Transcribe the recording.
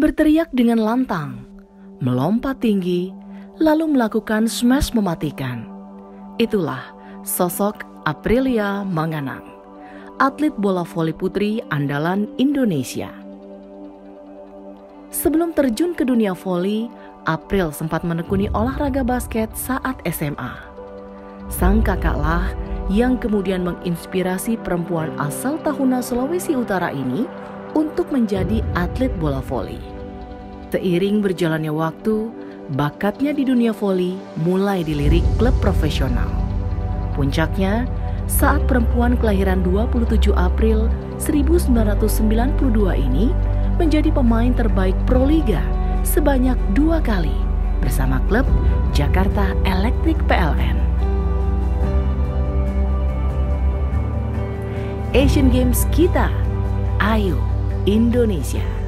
berteriak dengan lantang, melompat tinggi, lalu melakukan smash mematikan. Itulah sosok Aprilia Manganang, atlet bola voli putri andalan Indonesia. Sebelum terjun ke dunia voli, April sempat menekuni olahraga basket saat SMA. Sang kakaklah yang kemudian menginspirasi perempuan asal Tahuna Sulawesi Utara ini untuk menjadi atlet bola voli. Seiring berjalannya waktu, bakatnya di dunia voli mulai dilirik klub profesional. Puncaknya, saat perempuan kelahiran 27 April 1992 ini menjadi pemain terbaik Proliga sebanyak dua kali bersama klub Jakarta Electric PLN. Asian Games kita, ayo Indonesia.